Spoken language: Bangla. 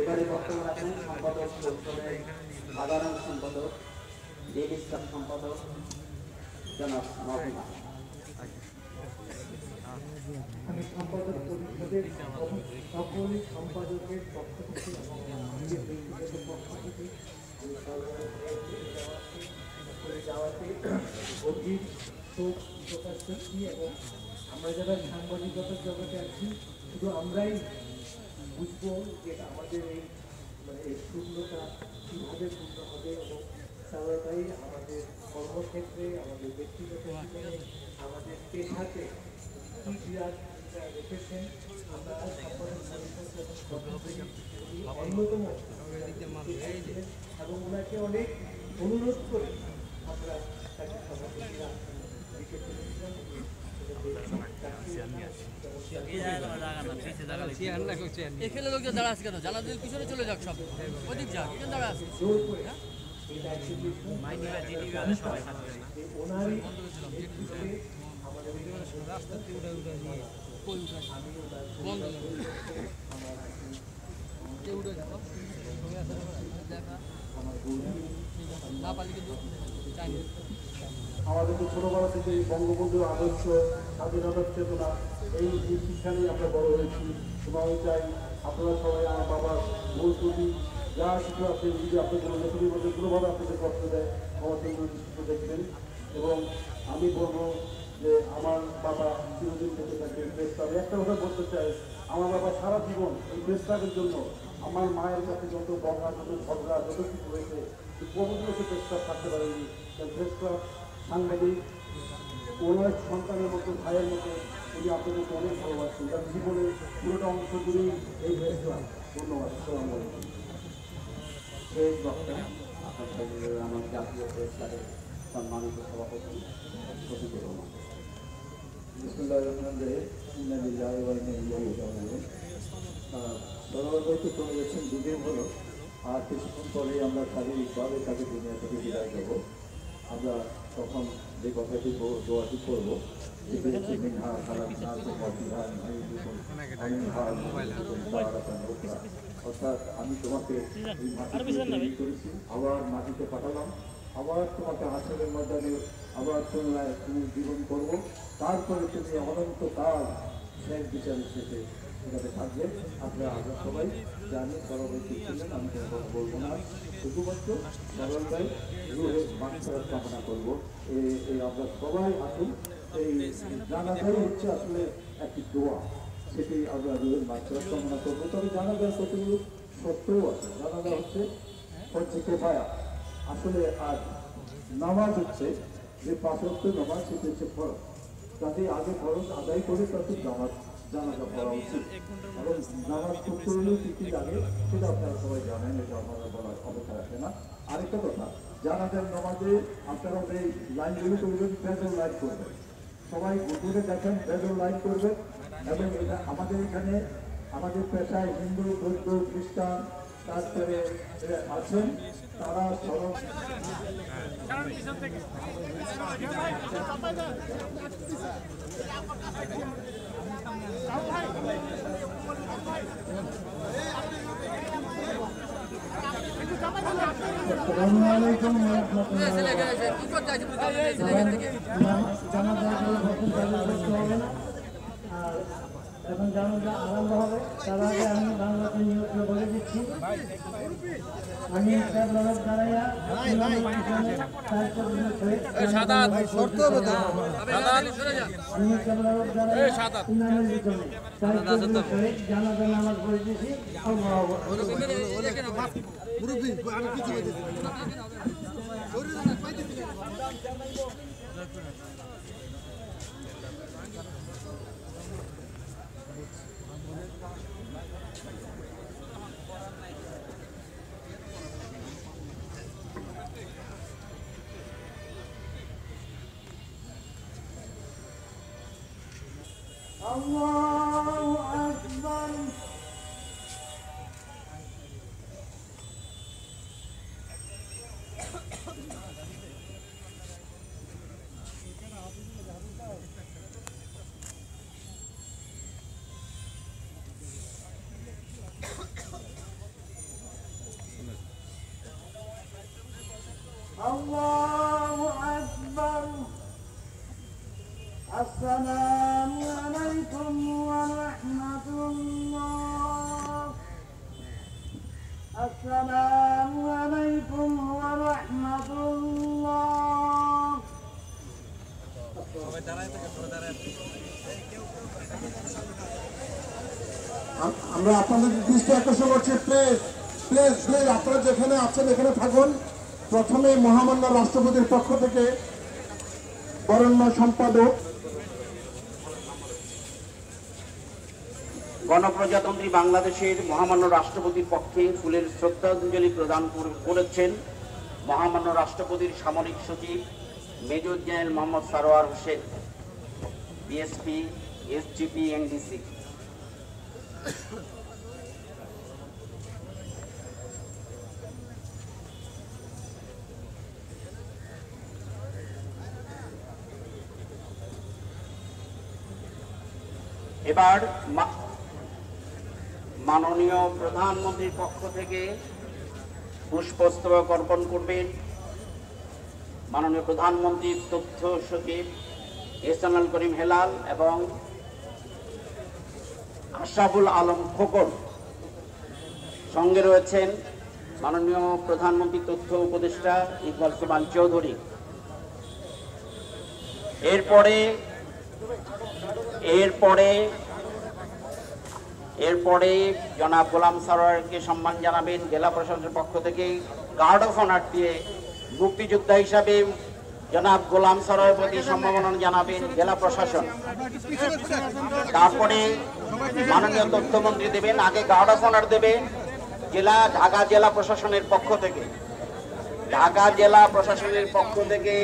এবারে বক্তব্য রাখেন সম্পাদক সাধারণ সম্পাদক ইসলাম সম্পাদক জনাব নবীন। আমি সম্পাদক পরিষদের সকল সম্পাদকের পক্ষ থেকে এবং নিজের ব্যক্তিগত পক্ষ থেকে যাওয়াতে গভীর শোক প্রকাশ করছি এবং আমরা যারা সাংবাদিকতার জগতে আছি, শুধু আমরাই বুঝব যে আমাদের এই মানে শূন্যতা কীভাবে পূর্ণ হবে এবং সবাই আমাদের কর্মক্ষেত্রে, আমাদের ব্যক্তিগত জীবনে, আমাদের পেশাতে কি বিরাট রেখেছেন, আমরা অন্যতম এবং ওনাকে অনেক অনুরোধ করে আমরা তাকে সভাপতিরা লিখে এখানে লোকজন দাঁড়া আছে কেন জানাদের পিছনে চলে যাক সব ওদিক যাক এখানে দাঁড়া আছে না পারলে কিন্তু আমাদের তো ছোটবেলা থেকে বঙ্গবন্ধুর আদর্শ, স্বাধীনতার চেতনা, এই শিক্ষা নিয়ে আমরা বড় হয়েছি। এবং চাই আপনারা সবাই, আমার বাবার মূল যা কিছু আছে, যদি আপনাদের নতুন মধ্যে কোনোভাবে আপনাদের কষ্ট দেয়, আমার জন্য দেখবেন। এবং আমি বলব যে আমার বাবা চিরদিন থেকে থাকে প্রেস একটা কথা বলতে চাই, আমার বাবা সারা জীবন এই জন্য আমার মায়ের কাছে যত বকা যত ঝগড়া যত কিছু হয়েছে কোনোদিনও সে প্রেসক্লাব থাকতে পারেনি। প্রেস ক্লাব সাংবাদিক ওনার সন্তানের মতো ভাইয়ের মতো উনি আপনাদেরকে অনেক ভালোবাসছেন তার জীবনের পুরোটা অংশ জুড়েই এই হয়েছিলাম ধন্যবাদ। আসসালামু আলাইকুম। শেষ বক্তা আমার জাতীয় প্রেস ক্লাবের সম্মানিত সভাপতি শফিকুর রহমান সরবরাহ চলে যাচ্ছেন দুদিন হলো। আর কিছুক্ষণ পরেই আমরা শারীরিকভাবে তাকে দুনিয়া থেকে বিদায় দেবো আমরা তখন যে কথাটি দোয়াটি করব। অর্থাৎ আমি তোমাকে তৈরি করেছি আবার মাটিতে পাঠালাম আবার তোমাকে হাসরের ময়দানে আবার পুনরায় তুমি জীবন করব। তারপরে তুমি অনন্তকাল শেষ বিচারের শেষে এখানে থাকবে। আমরা আমরা সবাই জানি সরল ছিলেন, আমি বলব না। কামনা করব। এই আমরা সবাই আসুন। এই জানাজাই হচ্ছে আসলে হচ্ছে হচ্ছে আসলে আর নামাজ হচ্ছে। যে পাঁচত্ব নামাজ, সেটি হচ্ছে ফরজ। তাতে আগে ফরজ আদায় করে তাতে নামাজ জানাজা পড়া উচিত এবং কি সেটা আপনারা সবাই জানেন এটা আপনারা বলার রাখে না আরেকটা কথা জানাজার নামাজে আপনারা এই লাইনগুলো করবেন ফেজল লাইন করবেন সবাই ঘুরে দেখেন ফেজল লাইট করবেন এবং এটা আমাদের এখানে আমাদের পেশায় হিন্দু বৌদ্ধ খ্রিস্টান তারপরে আছেন, তারা সড়ক থেকে জানাজা আরম্ভ হবে, তার আগে আমি বাংলাতে নিয়োগ বলে দিচ্ছি আমি ক্যাবলার الله أكبر. الله أكبر. السلام السلام عليكم ورحمة الله আম- আমরা আপনাদের দৃষ্টি আকর্ষণ করছি প্লেস প্লেস প্লেস আপনারা যেখানে আছেন এখানে থাকুন প্রথমে মহামান্য রাষ্ট্রপতির পক্ষ থেকে বরণ্য সম্পাদক গণপ্রজাতন্ত্রী বাংলাদেশের মহামান্য রাষ্ট্রপতির পক্ষে ফুলের শ্রদ্ধাঞ্জলি প্রদান করেছেন মহামান্য রাষ্ট্রপতির সামরিক সচিব major general Mohammad Sarwar Hossain, BSP, SGP, NDC. এবার মাননীয় প্রধানমন্ত্রীর পক্ষ থেকে পুষ্পস্তবক অর্পণ করবেন। মাননীয় প্রধানমন্ত্রীর তথ্য সচিব এহসানুল করিম হেলাল এবং আশরাফুল আলম খোকন সঙ্গে রয়েছেন মাননীয় প্রধানমন্ত্রী তথ্য উপদেষ্টা ইকবাল সুমান চৌধুরী। এরপরে এরপরে এরপরে জনাব গোলাম সরোয়ারকে সম্মান জানাবেন, জেলা প্রশাসনের পক্ষ থেকে গার্ড অফ অনার দিয়ে মুক্তিযোদ্ধা হিসাবে জনাব গোলাম সরোয়ারের প্রতি সম্ভাবনা জানাবেন জেলা প্রশাসন। তারপরে মাননীয় তথ্যমন্ত্রী দেবেন, আগে গার্ড অফ অনার দেবেন জেলা, ঢাকা জেলা প্রশাসনের পক্ষ থেকে। ঢাকা জেলা প্রশাসনের পক্ষ থেকে